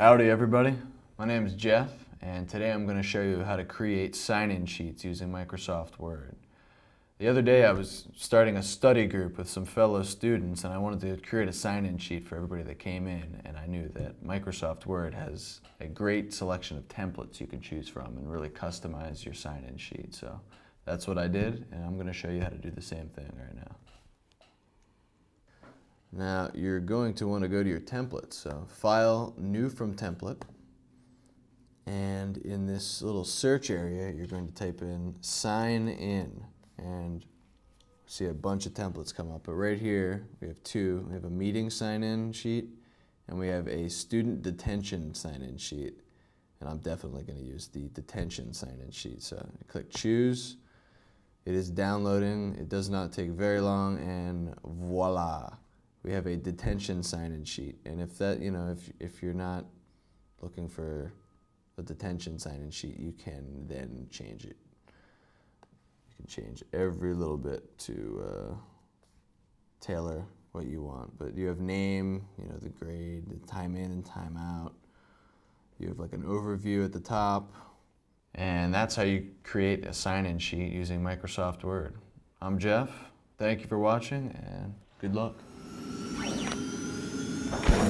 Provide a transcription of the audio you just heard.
Howdy everybody, my name is Jeff and today I'm going to show you how to create sign-in sheets using Microsoft Word. The other day I was starting a study group with some fellow students and I wanted to create a sign-in sheet for everybody that came in and I knew that Microsoft Word has a great selection of templates you can choose from and really customize your sign-in sheet. So that's what I did and I'm going to show you how to do the same thing right now. Now you're going to want to go to your template. So File, New from Template. And in this little search area, you're going to type in Sign In. And see a bunch of templates come up. But right here, we have two. We have a meeting sign-in sheet, and we have a student detention sign-in sheet. And I'm definitely going to use the detention sign-in sheet. So I click Choose. It is downloading. It does not take very long, and voila we have a detention sign-in sheet. And if that, you know, if, if you're not looking for a detention sign-in sheet, you can then change it. You can change every little bit to uh, tailor what you want. But you have name, you know, the grade, the time in and time out. You have like an overview at the top. And that's how you create a sign-in sheet using Microsoft Word. I'm Jeff. Thank you for watching and good luck. Thank you.